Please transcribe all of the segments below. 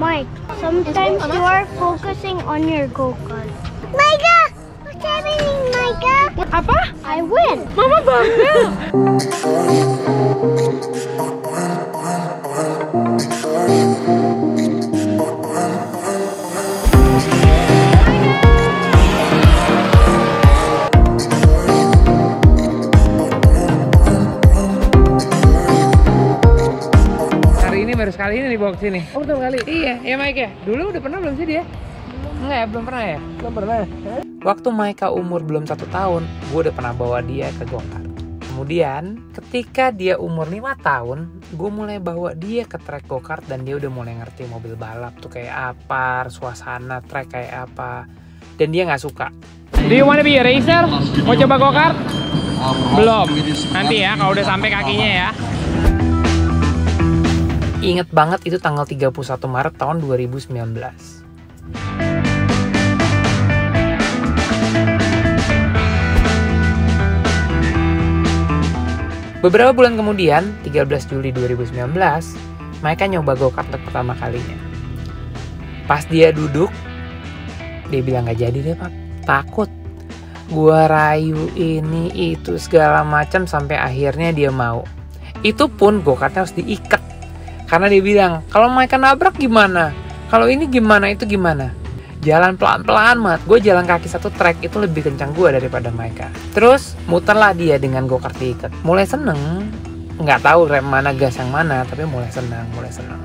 Mike, sometimes you are focusing on your go-kart. Micah! What's happening, Micah? Apa? I win. Mama bangga. baru sekali ini dibawa ke sini. Oh, pertama kali. Iya, ya Mike ya. Dulu udah pernah belum sih dia? Enggak ya, belum pernah ya? Belum pernah. Waktu Maika umur belum satu tahun, gue udah pernah bawa dia ke go-kart. Kemudian, ketika dia umur 5 tahun, gue mulai bawa dia ke track go-kart dan dia udah mulai ngerti mobil balap tuh kayak apa, suasana track kayak apa. Dan dia nggak suka. Do you wanna be a racer? Mau coba go-kart? Belum. Nanti ya, kalau udah sampai kakinya ya. Ingat banget itu tanggal 31 Maret tahun 2019. Beberapa bulan kemudian, 13 Juli 2019, mereka nyoba go-kart untuk pertama kalinya. Pas dia duduk, dia bilang gak jadi deh pak, takut. Gua rayu ini itu segala macam sampai akhirnya dia mau. Itu pun go-kartnya harus diikat. Karena dia bilang, kalau mereka nabrak gimana? Kalau ini gimana, itu gimana? Jalan pelan-pelan mat, gue jalan kaki satu trek itu lebih kencang gue daripada mereka. Terus muterlah dia dengan go-kart diikat. Mulai seneng, nggak tahu rem mana gas yang mana, tapi mulai senang, mulai senang.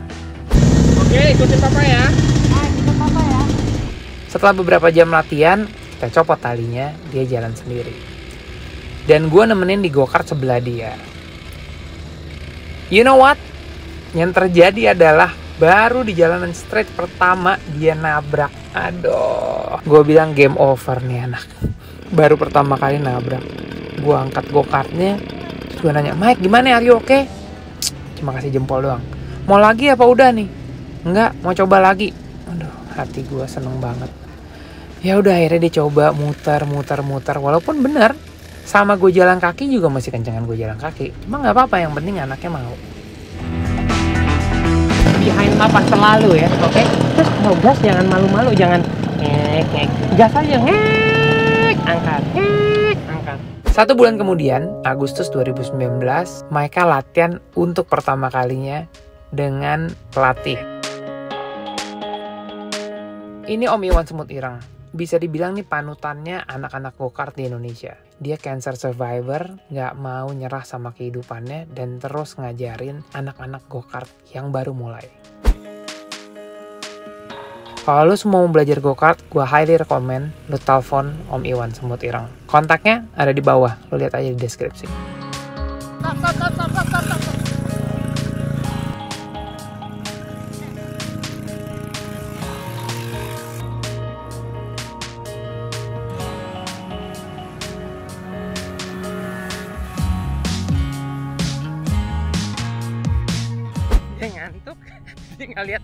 Oke, ikutin papa ya. Ah, kita apa ya? Setelah beberapa jam latihan, kita copot talinya, dia jalan sendiri. Dan gue nemenin di go-kart sebelah dia. You know what? Yang terjadi adalah baru di jalanan straight pertama dia nabrak. Aduh, gue bilang game over nih anak. Baru pertama kali nabrak. Gue angkat go-kartnya, gue nanya, Mike gimana, are you okay? Cuma kasih jempol doang. Mau lagi apa udah nih? Enggak, mau coba lagi. Aduh, hati gue seneng banget. Ya udah akhirnya dia coba muter, muter, muter. Walaupun bener, sama gue jalan kaki juga masih kencengan gue jalan kaki. Cuma nggak apa-apa, yang penting anaknya mau behind papa selalu ya oke? Terus kalau gas jangan malu-malu jangan ngek ngek gas aja ngek angkat ngek angkat. Satu bulan kemudian Agustus 2019 Maika latihan untuk pertama kalinya dengan pelatih. Ini Om Iwan Semut Irang. Bisa dibilang nih panutannya anak-anak go-kart di Indonesia. Dia cancer survivor, nggak mau nyerah sama kehidupannya, dan terus ngajarin anak-anak go-kart yang baru mulai. Kalau lu semua mau belajar go-kart, gue highly recommend lu telepon Om Iwan Semut Irang. Kontaknya ada di bawah, lu lihat aja di deskripsi. Dia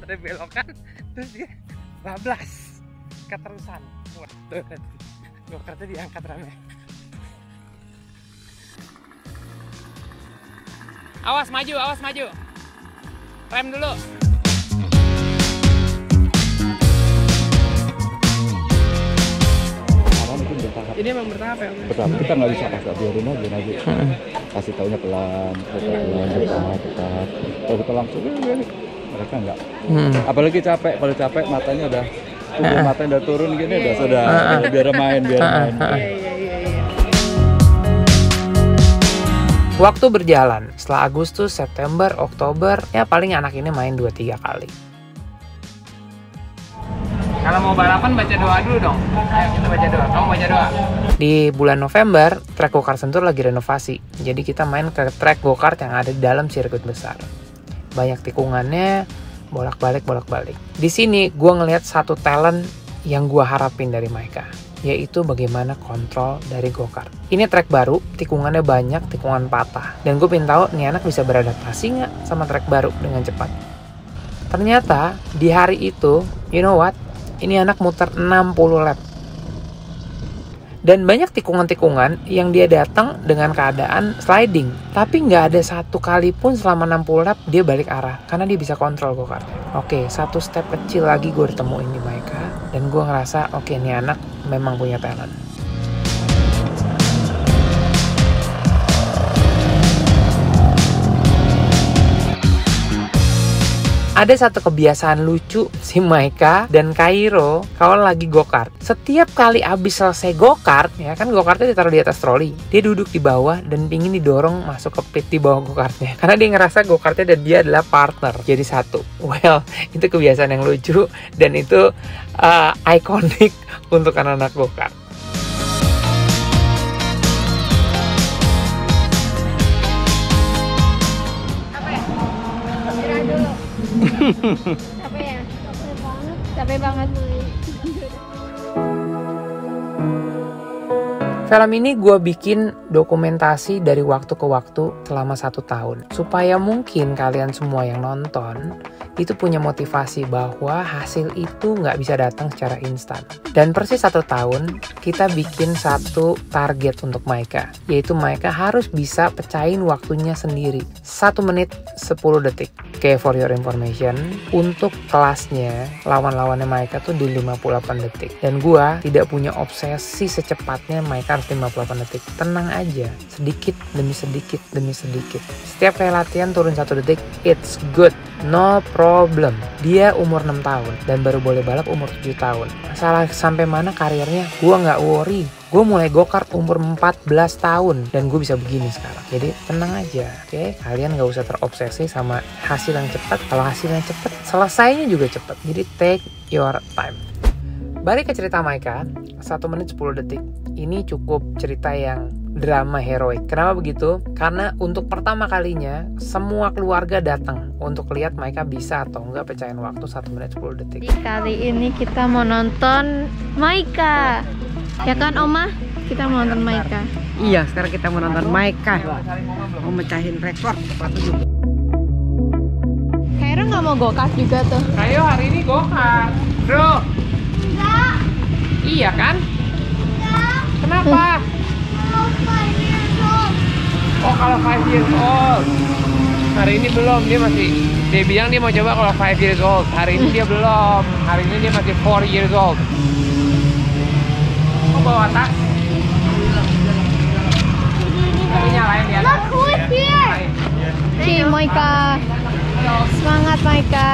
ada belokan, terus dia bablas keterusan. Wah, tuh, go-kartnya diangkat rame. Awas maju, awas maju. Rem dulu. Bertahap. Ini emang bertahap ya? Pertama kita nggak bisa kasih biarin aja nanti. Kasih taunya pelan, kita pelan, dekat, dekat. Kalau kita langsung, "Eh, eh," mereka nggak. Hmm. Apalagi capek, kalau capek matanya udah tubuh matanya udah turun gini udah sudah biar main biar main. Waktu berjalan, setelah Agustus, September, Oktober, ya paling anak ini main 2-3 kali. Kalau mau balapan baca doa dulu dong. Ayo kita baca doa. Kamu baca doa. Di bulan November, track go-kart Sentul lagi renovasi. Jadi kita main ke track go-kart yang ada di dalam sirkuit besar. Banyak tikungannya, bolak-balik bolak-balik. Di sini gue ngelihat satu talent yang gue harapin dari mereka, yaitu bagaimana kontrol dari go-kart. Ini track baru, tikungannya banyak, tikungan patah. Dan gue pengen tahu nih anak bisa beradaptasi nggak sama track baru dengan cepat. Ternyata di hari itu, you know what? Ini anak muter 60 lap. Dan banyak tikungan-tikungan yang dia datang dengan keadaan sliding. Tapi nggak ada satu kali pun selama 60 lap dia balik arah. Karena dia bisa kontrol go-kart. Oke, satu step kecil lagi gue ditemuin di Maika. Dan gue ngerasa, oke ini anak memang punya talent. Ada satu kebiasaan lucu si Maika dan Kairo kalau lagi go-kart. Setiap kali abis selesai go-kart, ya kan go-kartnya ditaruh di atas troli. Dia duduk di bawah dan pingin didorong masuk ke pit di bawah go-kartnya. Karena dia ngerasa go-kartnya dan dia adalah partner. Jadi satu. Well, itu kebiasaan yang lucu dan itu uh, ikonik untuk anak-anak go-kart. Capek ya? Capek banget. Capek banget. Film ini gue bikin dokumentasi dari waktu ke waktu selama satu tahun. Supaya mungkin kalian semua yang nonton itu punya motivasi bahwa hasil itu nggak bisa datang secara instan. Dan persis satu tahun kita bikin satu target untuk Maika. Yaitu Maika harus bisa pecahin waktunya sendiri. Satu menit 10 detik. Oke, for your information, untuk kelasnya lawan-lawannya Maika tuh di 58 detik. Dan gua tidak punya obsesi secepatnya Maika harus 58 detik. Tenang aja, sedikit demi sedikit demi sedikit. Setiap kali latihan turun satu detik, it's good, no problem. Dia umur 6 tahun dan baru boleh balap umur 7 tahun. Masalah sampai mana karirnya, gua nggak worry gue mulai go-kart umur 14 tahun dan gue bisa begini sekarang jadi tenang aja oke okay? kalian gak usah terobsesi sama hasil yang cepat kalau hasilnya cepat selesainya juga cepat jadi take your time balik ke cerita Maika 1 menit 10 detik ini cukup cerita yang drama heroik. Kenapa begitu? Karena untuk pertama kalinya semua keluarga datang untuk lihat Maika bisa atau enggak pecahin waktu 1 menit 10 detik. Jadi kali ini kita mau nonton Maika. Ya kan Oma? Kita mau nonton Maika. Iya, sekarang kita mau nonton Maika. Mau mecahin rekor. Kaira nggak mau go-kart juga tuh. Ayo hari ini go-kart. Bro. Enggak. Iya kan? Kenapa? Oh kalau 5 years old. Hari ini belum, dia masih dia bilang dia mau coba kalau 5 years old. Hari ini dia belum. Hari ini dia masih 4 years old. Kok bawa tas? Tapi nyalain ya. Look who is here. Si Maika. Semangat Maika.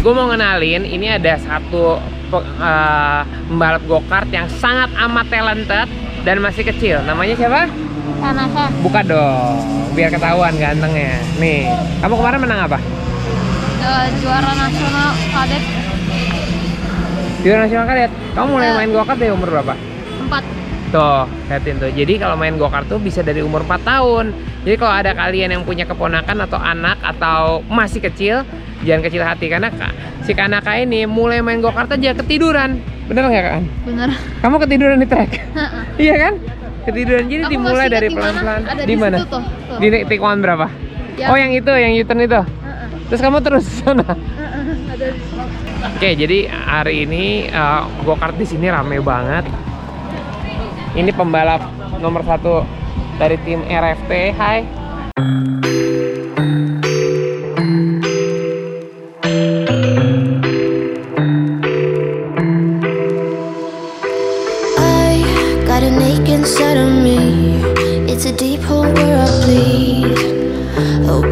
Gue mau ngenalin, ini ada satu eh, pembalap go-kart yang sangat amat talented dan masih kecil. Namanya siapa? Tanaka. Buka dong, biar ketahuan gantengnya. Nih, kamu kemarin menang apa? juara nasional kadet Juara nasional kadet. Kamu mulai Eh. main go-kart dari umur berapa? 4. Tuh, liatin tuh. Jadi kalau main go-kart tuh bisa dari umur 4 tahun. Jadi kalau ada kalian yang punya keponakan atau anak atau masih kecil, jangan kecil hati karena Kak, si Kanaka ini mulai main go-kart aja ketiduran. Bener nggak kan? Bener. Kamu ketiduran di track? iya kan? Ketiduran. Jadi Aku dimulai dari ingat di mana. pelan-pelan. Di mana? situ tuh, tuh. Di tikungan berapa? Yang- Oh, yang itu, yang U-turn itu. Terus kamu terus sana. Oke, jadi hari ini uh, go-kart di sini rame banget. Ini pembalap nomor satu dari tim RFT. Hai. Oh,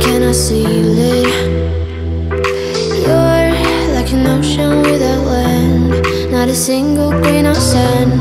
single grain of sand.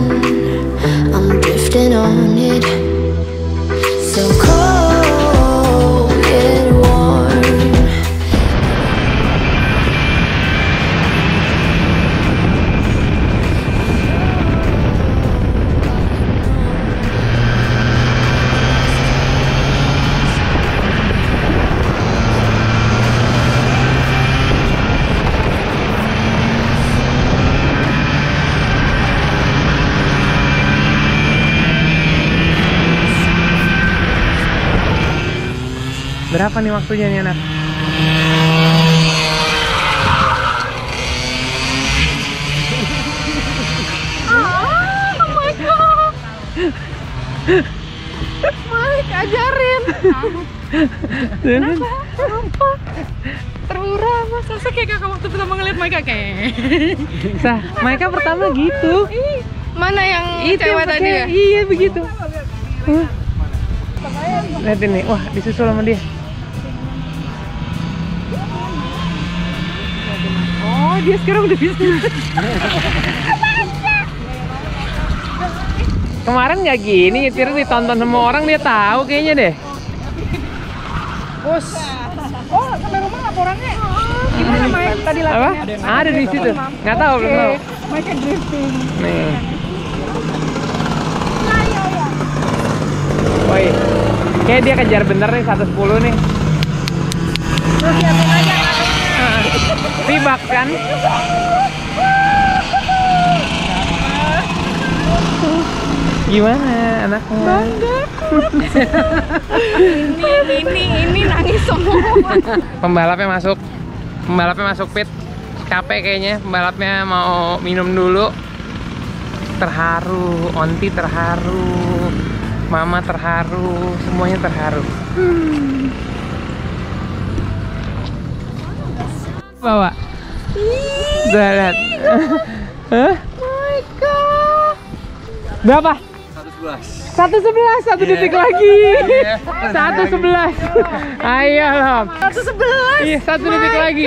Berapa nih waktunya nih anak? Oh, oh my god. Malik ajarin. Kenapa? Kenapa? Terura, masa masa kayak kakak waktu pertama ngeliat Maika kayak Sah, Maika pertama gitu Mana yang Itu cewek tadi ya? Iya begitu Lihat ini, wah disusul sama dia dia sekarang udah bisa. Kemarin nggak gini, nyetir ditonton sama orang dia tahu kayaknya deh. Bos. Oh, sampai rumah laporannya. Gimana Mike tadi Apa? Ada di situ. Nggak tahu belum tahu. Mike drifting. Nih. Woi, kayak dia kejar bener nih 110 nih. Terus siapin aja Tibak kan? Gimana anaknya? Bangga. ini ini ini nangis semua. Pembalapnya masuk. Pembalapnya masuk pit. Capek kayaknya. Pembalapnya mau minum dulu. Terharu, Onti terharu, Mama terharu, semuanya terharu. Bawa. Tuh, lihat. Hah? Berapa? Satu sebelas, satu detik lagi. Satu sebelas. Ayo Lom. Satu sebelas. Iya, satu detik lagi.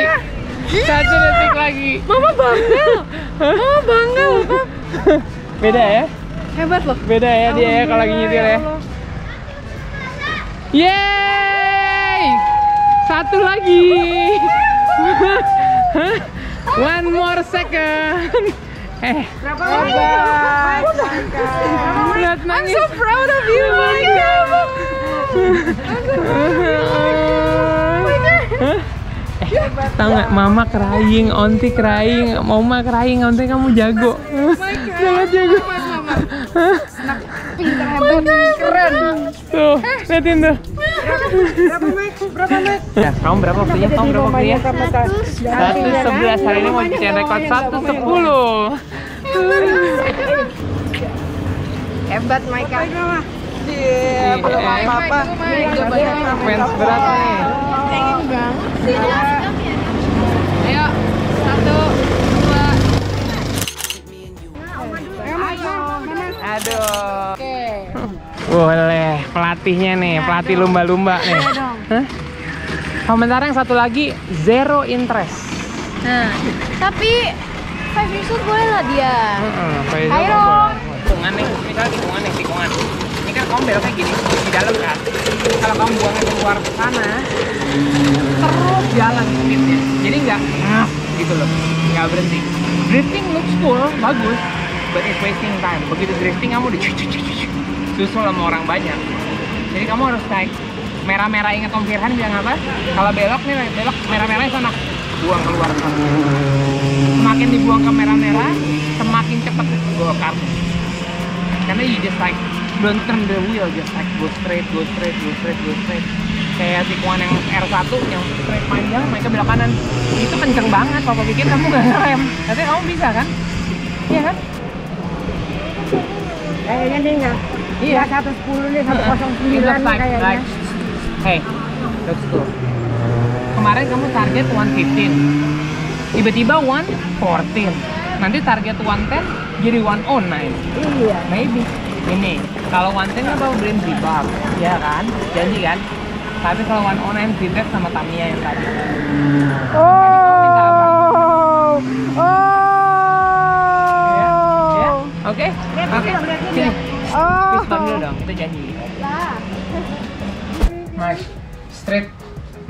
Satu detik lagi. Mama bangga. Mama bangga loh, Pap. Beda ya? Hebat loh. Beda ya dia ya kalau lagi nyetir ya. Yeay! Satu lagi. One more second. Eh, Berapa lagi? Berapa lihat I'm so proud of you, Mika. Eh, tahu nggak? Mama crying, onti crying, mama crying, onti kamu jago. Sangat jago. Pintar hebat. Keren. Tuh, liatin tuh. Berapa Mike? Berapa Mike? Ya, kamu berapa waktunya? Kamu berapa waktunya? Satu sebelas hari ini mau bikin rekor satu sepuluh. Hebat Mika. Iya, belum apa-apa. Fans berat nih. Ayo, satu, dua. Aduh. Boleh, pelatihnya nih, pelatih lumba-lumba nih. Hah? Komentar yang satu lagi, zero interest. Nah, tapi five years old boleh lah dia. Heeh, Faisal Ayo. Tikungan nih, misalnya tikungan nih, tikungan. Ini kan kamu beloknya gini, di dalam kan. Kalau kamu buangnya keluar ke sana, terus jalan speednya. Jadi nggak gitu loh, nggak berhenti. Drifting looks cool, bagus, but it's wasting time. Begitu drifting kamu udah cuy cuy cuy. susul sama orang banyak. Jadi kamu harus naik merah-merah ingat Om Firhan bilang apa? Kalau belok nih belok merah-merahnya sana, buang keluar. Semakin dibuang ke merah-merah, semakin cepat go kart. Karena you just like don't turn the wheel, just like go straight, go straight, go straight, go straight. Kayak tikungan yang R1 yang straight panjang, mereka belok kanan. Itu kenceng banget, papa pikir kamu gak ngerem. Tapi kamu bisa kan? Iya kan? Kayaknya dia nggak. Iya. Nggak 110 nih, 109 It nih looks like, kayaknya. like, hey, let's go. Kemarin kamu target 115, tiba-tiba 114. Nanti target 110 jadi 109. Iya. Maybe. Ini, kalau 110 kan bawa berhenti bab, ya kan? Janji kan? Tapi kalau 109 feedback sama Tamiya yang tadi. Oh. Ya? Ya? Oh. Oke? Oke. Sini. Oh. Piston dulu dong, kita janji. Mas, straight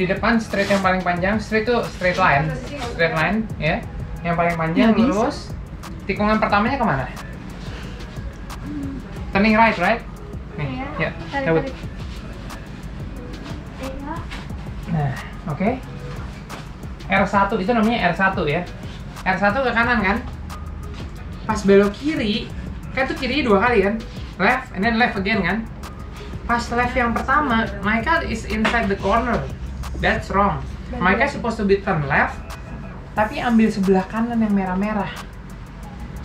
di depan straight yang paling panjang, straight tuh straight line, straight line, ya. Yang paling panjang lurus. Tikungan pertamanya ke mana? Turning right, right? Nih, ya, cabut. Nah, oke. R1 itu namanya R1 ya. R1 ke kanan kan? Pas belok kiri, kan tuh kirinya dua kali kan? Left and then left again kan? Pas left yang pertama, Michael is inside the corner. That's wrong. Michael supposed to be turn left, tapi ambil sebelah kanan yang merah-merah.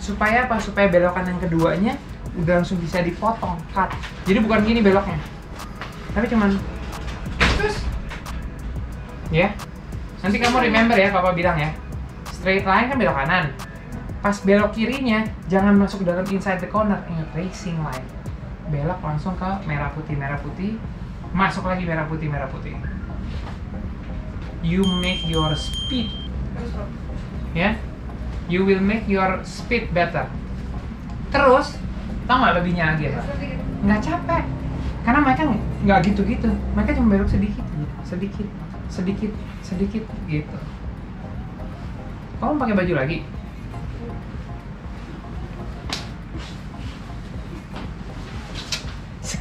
Supaya apa? Supaya belokan yang keduanya udah langsung bisa dipotong cut jadi bukan gini beloknya tapi cuman terus ya nanti kamu remember ya papa bilang ya straight line kan belok kanan pas belok kirinya jangan masuk dalam inside the corner. Ingat racing line. Belok langsung ke merah putih merah putih. Masuk lagi merah putih merah putih. You make your speed. Ya? You will make your speed better. Terus tau nggak lebihnya lagi apa? Nggak capek. Karena mereka nggak- gitu-gitu. Mereka cuma belok sedikit. Sedikit. Sedikit. Sedikit. Gitu. Kamu pakai baju lagi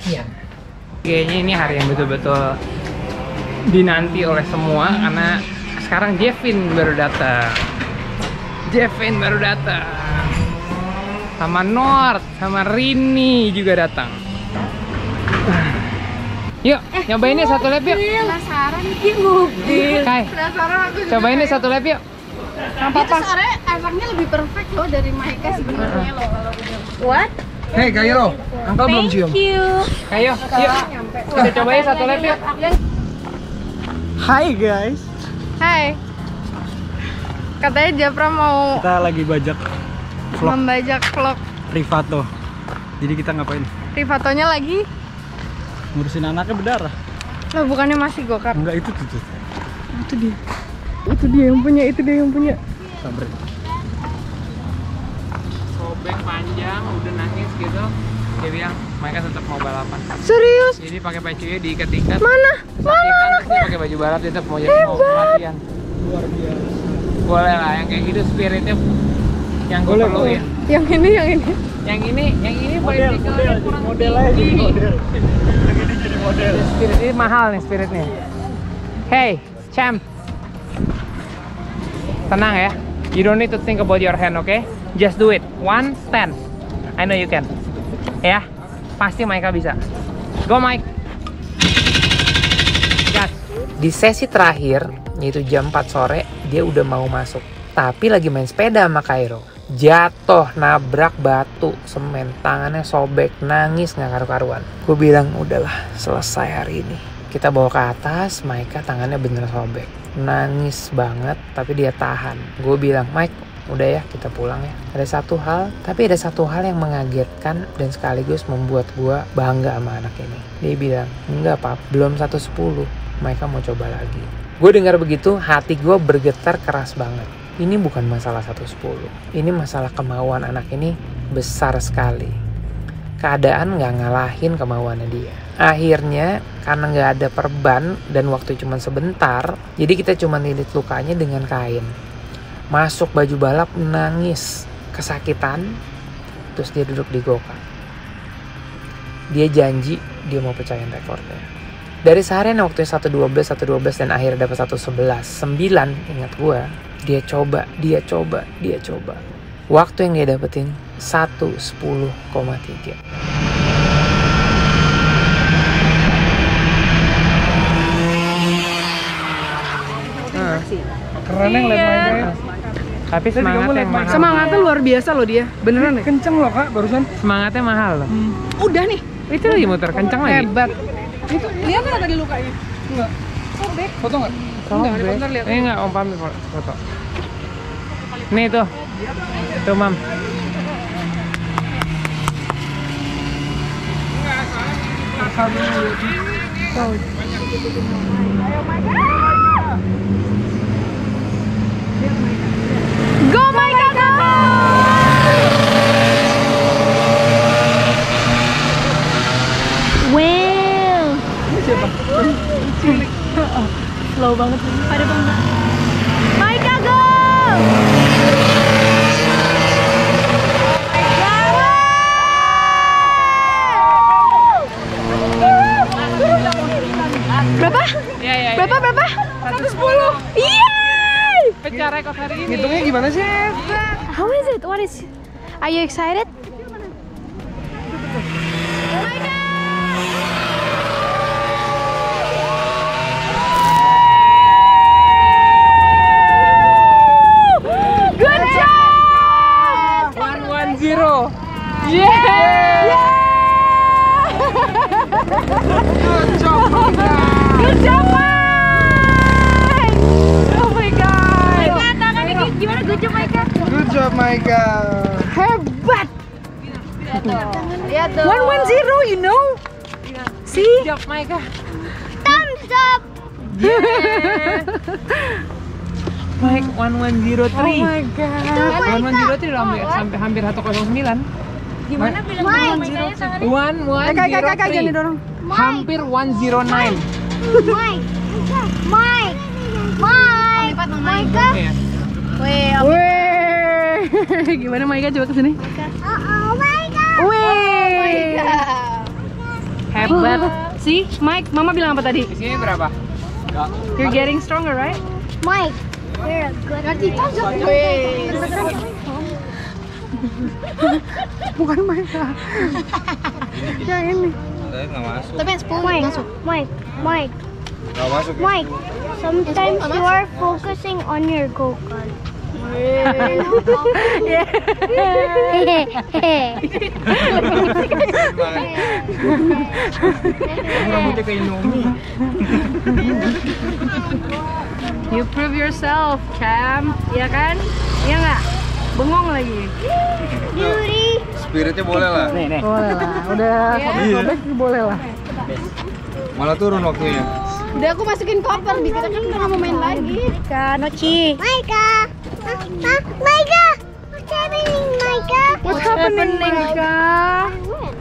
sekian kayaknya ini hari yang betul-betul dinanti oleh semua karena sekarang Jevin baru datang Jevin baru datang sama North sama Rini juga datang yuk nyobain ini satu lap yuk Penasaran di mobil. Kai Penasaran aku juga. cobain ini satu lap yuk Itu sebenarnya efeknya lebih perfect loh dari Maika sebenarnya loh kalau udah. What? Hei Kairo Angkel belum cium Thank you. ayo yuk kita cobain satu lap yuk Hai guys, Hai. Katanya Japra mau kita lagi bajak vlog membajak vlog Privato. Jadi kita ngapain? Privatonya lagi. Ngurusin anaknya berdarah. Lah bukannya masih gokar. Enggak itu tuh. tuh. Itu dia. Itu dia yang punya, itu dia yang punya. Sabar. Panjang udah nangis gitu dia bilang mereka tetap mau balapan Serius? jadi pakai bajunya diikat-ikat Mana? Sakitan terus dia pakai baju balap dia tetap mau jadi mau latihan Luar biasa. boleh lah yang kayak gitu spiritnya yang gue Boleh, perluin Yang ini, yang ini. yang ini yang ini Model, model, kurang model aja tinggi. model. Yang ini jadi model. spirit ini mahal nih spiritnya hey champ tenang ya you don't need to think about your hand okay just do it. One stand I know you can. Ya pasti Maika bisa. Go Mike. Gas. Di sesi terakhir yaitu jam 4 sore dia udah mau masuk. Tapi lagi main sepeda sama Cairo jatuh nabrak batu semen tangannya sobek nangis nggak karu-karuan. Gue bilang udahlah selesai hari ini. Kita bawa ke atas Maika tangannya bener sobek. Nangis banget tapi dia tahan. Gue bilang Mike udah ya kita pulang ya. Ada satu hal tapi ada satu hal yang mengagetkan dan sekaligus membuat gue bangga sama anak ini. Dia bilang enggak pap belum 110 Maika mau coba lagi. Gue dengar begitu hati gue bergetar keras banget. Ini bukan masalah 110 ini masalah kemauan anak ini besar sekali. Keadaan nggak ngalahin kemauannya dia. Akhirnya karena nggak ada perban dan waktu cuma sebentar, jadi kita cuma lilit lukanya dengan kain. Masuk baju balap nangis, kesakitan, terus dia duduk di gokar. Dia janji dia mau pecahin rekornya. Dari seharian waktu 112, 112 dan akhirnya dapat 111, 9 ingat gua, dia coba, dia coba, dia coba. Waktu yang dia dapetin 110,3. Keren yang lihat Iya. Maika ya. Tapi semangatnya yang mahal. Semangatnya luar biasa loh dia, beneran ya. Kenceng loh kak, barusan. Semangatnya mahal loh. Udah nih, Itu lagi muter kencang lagi. hebat. Itu lihat nggak tadi lukanya? Enggak. Sobek. Foto nggak? Ini enggak Om Pamir fo- foto. Nih tuh. Tuh Mam. Go Maika go! Wow. Slow banget pada bangga. How is it? What is? Are you excited? One one zero, you know? See? Job Maika. Thumbs up. Mike 1103. Oh my god. 1103 hampir, sampai hampir 109. Gimana bilang Mike. Maikanya tangannya? Eh, kak, kak, kak, kak, jangan 1103. didorong. Hampir 109. Mike. Mike. Mike. Mike. Wih, Wih, gimana Maika coba ke sini? Mike. Wih, Hebat. See, Mike, Mama bilang apa tadi? Di sini berapa? You're getting stronger, right? Mike. You're a good. Bukan Maika. Yang ini. Tapi yang 10 Mike. masuk. Mike. Mike. Masuk. Mike. Sometimes you are focusing on your go-kart. Rambutnya kayak. You prove yourself, Cam. Iya kan? Iya nggak? Bengong lagi. Beauty. Spiritnya boleh lah. Nih, nih. Boleh lah. Udah sobek boleh lah. Malah turun waktunya. Udah aku masukin koper, dikira kan udah nggak mau main lagi. Kak Noci. Micah. What's happening, Micah? What's happening, Maika? I win.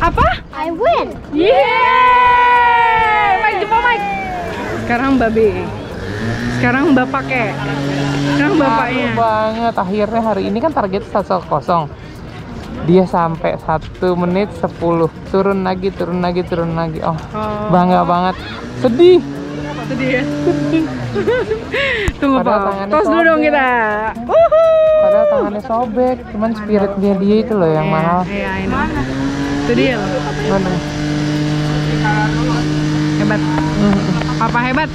Apa? I win. Yeay! Mike, jumpa Mike. Sekarang babe. Sekarang bapak kek. Sekarang bapaknya. Malu banget. Akhirnya hari ini kan target 1-0. Dia sampai 1 menit 10. Turun lagi, turun lagi, turun lagi. Oh, Oh, bangga banget. Sedih. sedih ya. Tunggu Pak. tangannya Tos dulu dong sobek. kita. Wuhu. Padahal tangannya sobek. Cuman spiritnya dia itu loh yang Iya, mahal. Iya, ini. Itu dia loh. Mana? Hebat. Papa hebat.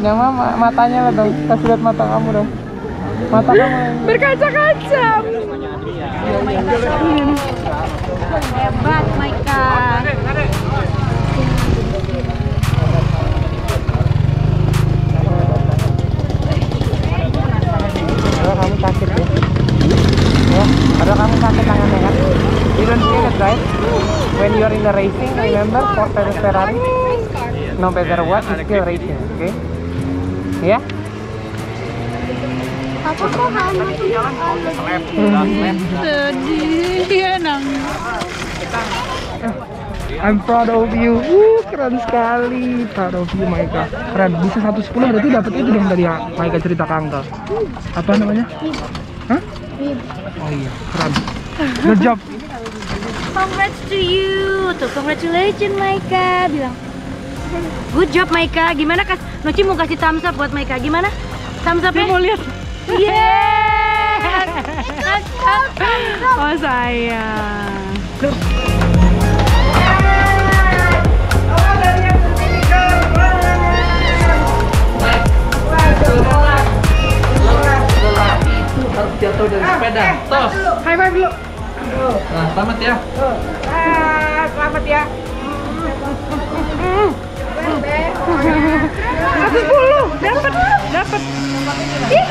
Jangan mama, matanya lah dong. Kasih lihat mata kamu dong. Mata kamu. Berkaca-kaca. Hebat, Maika. Padahal kamu sakit ya. Ya, padahal kamu sakit tangannya kan. Don't feel it, right? When you are in the racing, remember for Ferrari, Ferrari, no matter what, you still racing, okay? Ya? Papa kok Sedih, dia nangis. I'm proud of you. Uh, keren sekali. Proud of you, Maika. Keren. Bisa 110 berarti dapat itu dong dari Maika cerita ke Angga. Apa namanya? Oh iya, keren. Good job. Congrats to you. Tuh, congratulations Maika bilang. Good job Maika. Gimana kas? Noci mau kasih thumbs up buat Maika. Gimana? Thumbs up Dia mau lihat. Yeay. Oh sayang. Jatuh dari sepeda. Tos. High five dulu. Nah, selamat ya. Ah, selamat ya. Satu sepuluh, dapat, dapat. Ih,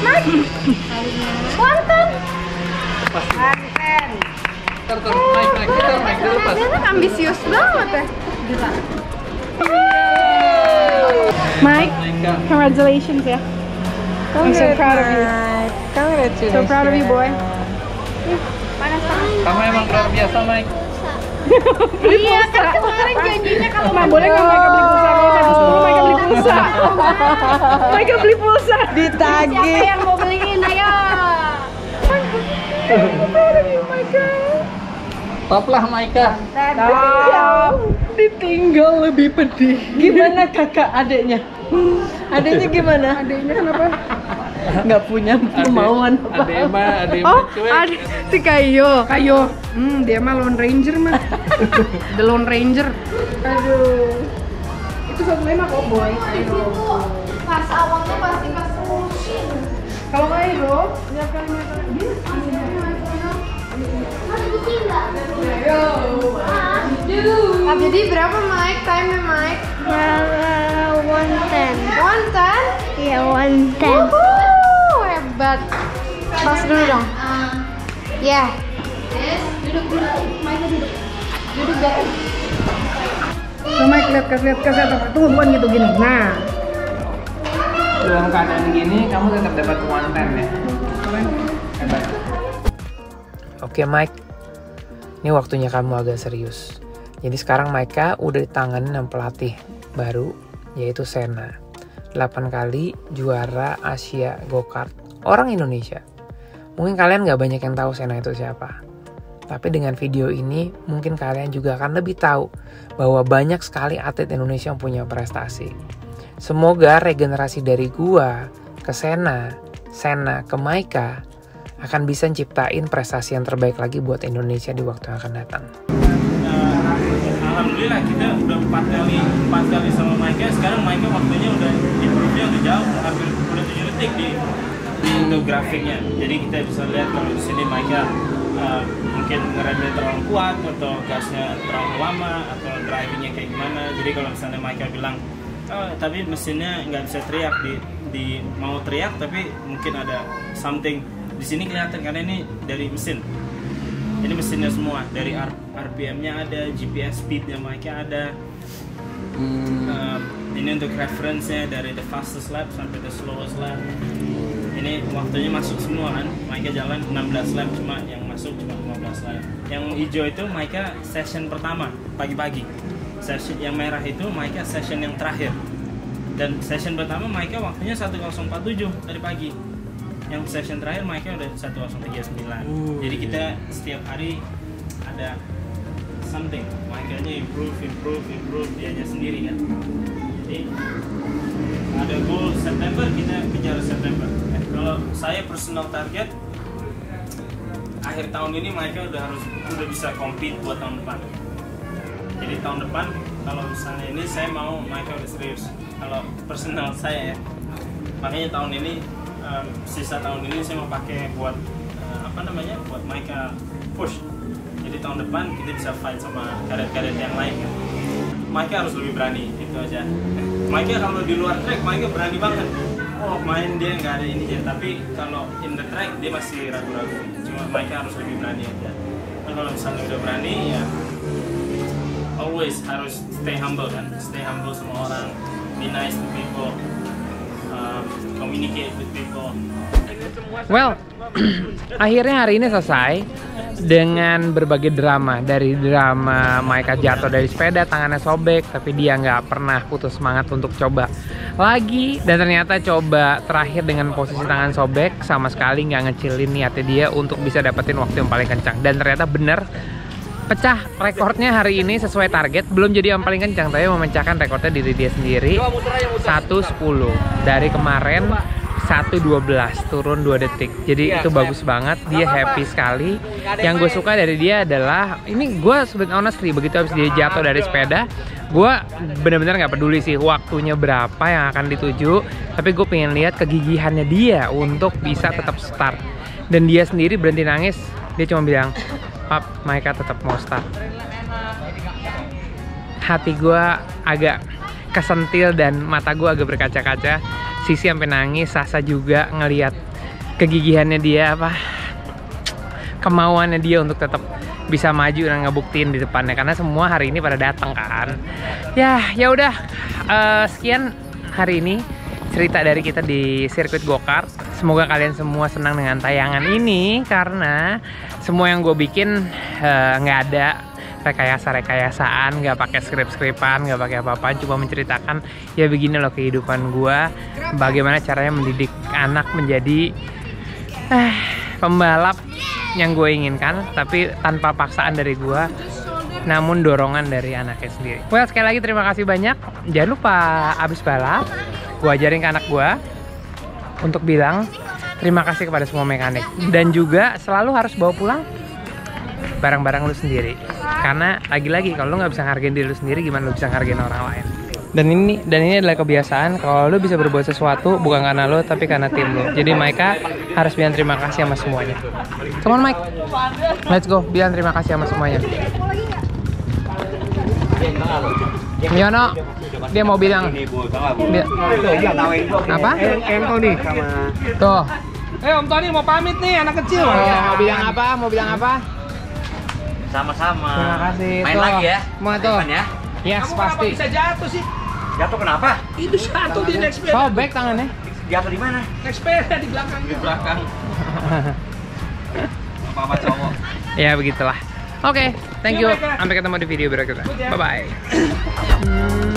Mas, konten. Ter, ter, naik, naik, kita naik dulu pas. Dia kan ambisius banget ya. Mike, congratulations ya. I'm so proud of you. Congratulations. So proud of you, boy. Kamu emang luar biasa, Mike. Iya, kan kemarin janjinya kalau Ma, boleh nggak mereka beli pulsa? Kalau satu sepuluh mereka beli pulsa. mereka beli pulsa. Ditagih. Siapa yang mau beliin? Ayo. Top lah, Maika. Ditinggal. Ditinggal lebih pedih. Gimana kakak adiknya? Adiknya gimana? Adiknya kenapa? Nggak punya kemauan apa? Ada mah, ada Oh, ada si Kayo. Kayo. Hmm, dia mah Lone Ranger mah. The Lone Ranger. Aduh. Itu satu lima cowboy. Kayo. Pas awalnya pasti pas musim. Kalau Kayo, kali mereka dia Ah, jadi berapa Mike? Time-nya Mike? Uh, one ten. One ten? Yeah, one ten. Wuhu, hebat. Pas dulu dong. Ya. Nah, Mike lihat kas lihat kas lihat tunggu bukan gitu gini. Nah, Dalam keadaan gini, kamu tetap dapat konten ya. Hebat. Oke Mike, ini waktunya kamu agak serius. Jadi sekarang Maika udah ditanganin sama pelatih baru, yaitu Sena. 8 kali juara Asia Go-Kart. Orang Indonesia. Mungkin kalian nggak banyak yang tahu Sena itu siapa. Tapi dengan video ini, mungkin kalian juga akan lebih tahu bahwa banyak sekali atlet Indonesia yang punya prestasi. Semoga regenerasi dari gua ke Sena, Sena ke Maika akan bisa ciptain prestasi yang terbaik lagi buat Indonesia di waktu yang akan datang. Alhamdulillah kita udah empat kali empat kali sama Maika. Sekarang Maika waktunya udah improve-nya udah jauh, hampir udah tujuh detik di untuk grafiknya. Jadi kita bisa lihat kalau di sini Maika uh, mungkin ngeremnya terlalu kuat atau gasnya terlalu lama atau drivingnya kayak gimana. Jadi kalau misalnya Maika bilang oh, tapi mesinnya nggak bisa teriak di di mau teriak tapi mungkin ada something. Di sini kelihatan karena ini dari mesin. Ini mesinnya semua dari R- RPM-nya ada GPS speed-nya mereka ada. Um, ini untuk reference-nya dari the fastest lap sampai the slowest lap ini waktunya masuk semua kan? Mereka jalan 16 lap cuma yang masuk cuma 15 lap. Yang hijau itu mereka session pertama pagi-pagi. Session yang merah itu mereka session yang terakhir. Dan session pertama mereka waktunya 1047 dari pagi. Yang session terakhir mereka udah 1039 jadi kita setiap hari ada something. Makanya improve improve improve dianya sendiri kan. Jadi ada goal September kita kejar September. Eh, kalau saya personal target akhir tahun ini mereka udah harus udah bisa compete buat tahun depan. Jadi tahun depan kalau misalnya ini saya mau mereka udah serius. Kalau personal saya ya. Makanya tahun ini um, sisa tahun ini saya mau pakai buat uh, apa namanya buat mereka push. Jadi tahun depan kita bisa fight sama karet-karet yang lain. Kan mereka harus lebih berani itu aja mereka kalau di luar track mereka berani banget. Oh main dia nggak ada ini ya tapi kalau in the track dia masih ragu-ragu. Cuma mereka harus lebih berani aja. Nah, kalau misalnya udah berani ya always harus stay humble kan. Stay humble sama orang. Be nice to people. Um, communicate with people. Well, akhirnya hari ini selesai dengan berbagai drama. Dari drama Maika jatuh dari sepeda tangannya sobek tapi dia nggak pernah putus semangat untuk coba lagi. Dan ternyata coba terakhir dengan posisi tangan sobek sama sekali nggak ngecilin niatnya dia untuk bisa dapetin waktu yang paling kencang. Dan ternyata bener pecah rekornya hari ini sesuai target. Belum jadi yang paling kencang tapi memecahkan rekornya diri dia sendiri. 110 dari kemarin 1.12 turun 2 detik. Jadi itu bagus banget dia happy sekali. Yang gue suka dari dia adalah ini gue sebenarnya honestly begitu habis dia jatuh dari sepeda gue bener-bener nggak peduli sih waktunya berapa yang akan dituju tapi gue pengen lihat kegigihannya dia untuk bisa tetap start. Dan dia sendiri berhenti nangis dia cuma bilang Pap, Maika tetap mau start. Hati gue agak kesentil dan mata gue agak berkaca-kaca Sisi sampai nangis Sasa juga ngelihat kegigihannya dia apa kemauannya dia untuk tetap bisa maju dan ngebuktiin di depannya. Karena semua hari ini pada datang kan. Ya ya udah eh, sekian hari ini cerita dari kita di sirkuit go-kart. Semoga kalian semua senang dengan tayangan ini karena semua yang gue bikin eh, nggak ada rekayasa-rekayasaan, nggak pakai skrip-skripan, nggak pakai apa-apa, cuma menceritakan ya begini loh kehidupan gue, bagaimana caranya mendidik anak menjadi eh, pembalap yang gue inginkan, tapi tanpa paksaan dari gue, namun dorongan dari anaknya sendiri. Well, sekali lagi terima kasih banyak. Jangan lupa abis balap, gue ajarin ke anak gue untuk bilang terima kasih kepada semua mekanik dan juga selalu harus bawa pulang barang-barang lu sendiri karena lagi-lagi kalau lu nggak bisa ngargain diri lu sendiri gimana lu bisa ngargain orang lain? Dan ini dan ini adalah kebiasaan kalau lu bisa berbuat sesuatu bukan karena lu tapi karena tim lu. Jadi mereka harus bilang terima kasih sama semuanya. Come on Mike. Let's go. Bilang terima kasih sama semuanya. Miono dia mau bilang. Dia, apa? Anthony sama tuh. Eh Om Tony mau pamit nih anak kecil. Oh, Ya. mau bilang apa? Mau bilang apa? Sama-sama. Terima kasih. Main Tuh. lagi ya. Mau. Depan ya. Yes, Kamu kenapa pasti. bisa jatuh sih? Jatuh kenapa? Itu satu di next sepeda. Sobek tangannya. Jatuh di mana? Next sepeda di belakangnya. Di belakang. Apa-apa cowok. ya begitulah. Oke, thank See you. Sampai ketemu di video berikutnya. Ya. Bye bye.